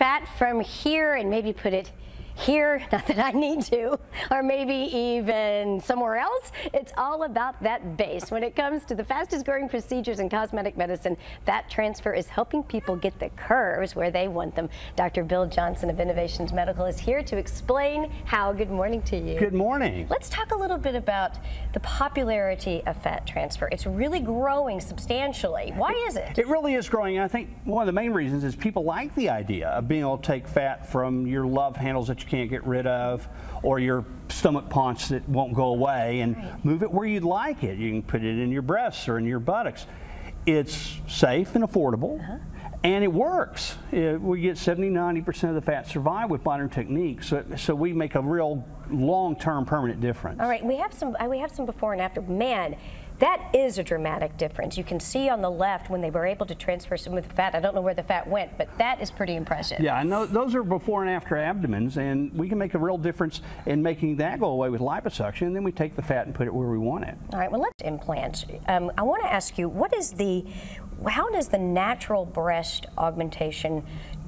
fat from here and maybe put it here, not that I need to, or maybe even somewhere else. It's all about that base. When it comes to the fastest growing procedures in cosmetic medicine, fat transfer is helping people get the curves where they want them. Dr. Bill Johnson of Innovations Medical is here to explain how. Good morning to you. Good morning. Let's talk a little bit about the popularity of fat transfer. It's really growing substantially. Why is it? It really is growing. I think one of the main reasons is people like the idea of being able to take fat from your love handles that you can't get rid of or your stomach paunch that won't go away and right. move it where you'd like it. You can put it in your breasts or in your buttocks. It's safe and affordable. Uh -huh and it works. we get 70, 90% of the fat survive with modern techniques. So, so we make a real long-term permanent difference. All right, we have some, we have some before and after. Man, that is a dramatic difference. You can see on the left when they were able to transfer some of the fat. I don't know where the fat went, but that is pretty impressive. Yeah, I know those are before and after abdomens, and we can make a real difference in making that go away with liposuction, and then we take the fat and put it where we want it. All right, well, let's implant. Um, I want to ask you, what is the, how does the natural breast augmentation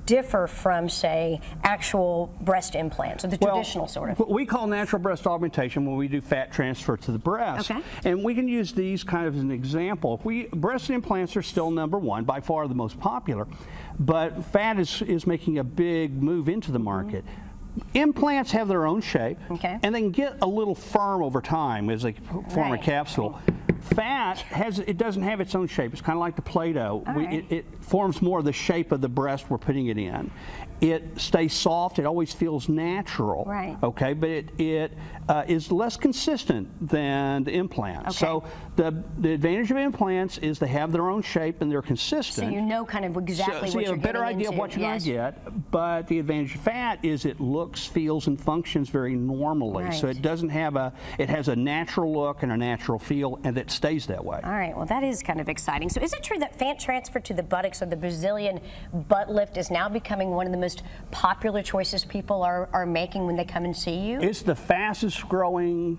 differ from, say, actual breast implants, or the well, traditional sort of? What we call natural breast augmentation when we do fat transfer to the breast. Okay. And we can use these kind of as an example. We Breast implants are still number one, by far the most popular, but fat is, is making a big move into the market. Mm -hmm. Implants have their own shape, okay. and they can get a little firm over time as they form right. a capsule. Fat has it doesn't have its own shape. It's kind of like the Play-Doh. Right. It, it, forms more of the shape of the breast we're putting it in. It stays soft. It always feels natural. Right. Okay, but it, it uh, is less consistent than the implants. Okay. So the the advantage of implants is they have their own shape and they're consistent. So you know kind of exactly so, so what you have a better idea into. of what you're yes. going to get. But the advantage of fat is it looks, feels, and functions very normally. Right. So it doesn't have a. It has a natural look and a natural feel, and it stays that way. All right. Well, that is kind of exciting. So is it true that fat transfer to the buttocks or the Brazilian butt lift is now becoming one of the most popular choices people are, are making when they come and see you? It's the fastest growing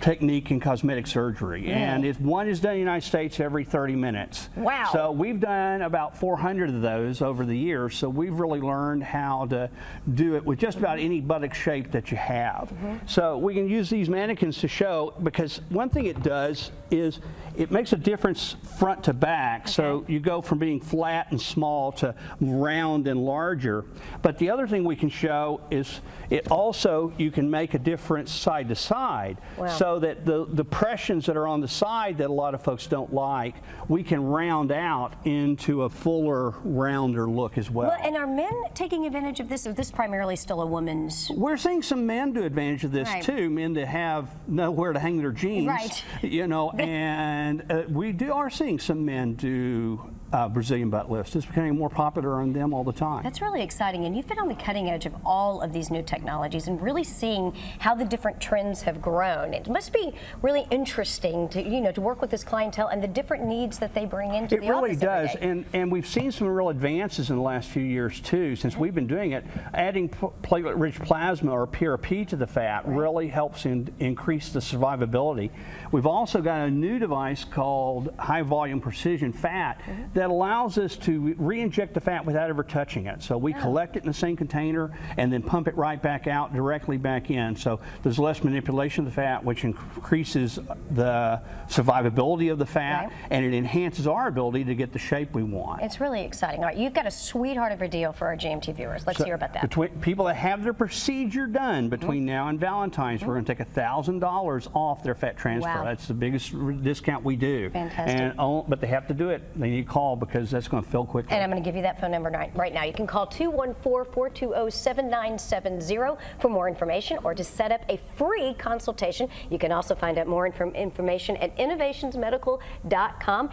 technique in cosmetic surgery. Yeah. And if one is done in the United States every 30 minutes. Wow. So we've done about 400 of those over the years. So we've really learned how to do it with just about any buttock shape that you have. Mm -hmm. So we can use these mannequins to show because one thing it does is it makes a difference front to back. Okay. So you go from being flat and small to round and larger. But the other thing we can show is it also, you can make a difference side to side. Wow. So that the, the pressions that are on the side that a lot of folks don't like, we can round out into a fuller, rounder look as well. Well, and are men taking advantage of this? Is this primarily still a woman's? We're seeing some men do advantage of this right. too, men that have nowhere to hang their jeans. Right. You know, and and uh, we do are seeing some men do uh, Brazilian butt lifts. It's becoming more popular on them all the time. That's really exciting. And you've been on the cutting edge of all of these new technologies and really seeing how the different trends have grown. It must be really interesting to, you know, to work with this clientele and the different needs that they bring into it the really does. And, and we've seen some real advances in the last few years, too, since we've been doing it. Adding platelet-rich plasma or PRP to the fat right. really helps in, increase the survivability. We've also got a new device called high-volume precision fat mm -hmm that allows us to re-inject the fat without ever touching it. So we oh. collect it in the same container and then pump it right back out directly back in. So there's less manipulation of the fat, which increases the survivability of the fat, right. and it enhances our ability to get the shape we want. It's really exciting. All right, you've got a sweetheart of a deal for our GMT viewers. Let's so hear about that. Between people that have their procedure done between mm -hmm. now and Valentine's, mm -hmm. we're going to take $1,000 off their fat transfer. Wow. That's the biggest discount we do. Fantastic. And, oh, but they have to do it. They need to call call because that's going to fill quickly. And I'm going to give you that phone number right now. You can call 214-420-7970 for more information or to set up a free consultation. You can also find out more inform information at innovationsmedical.com.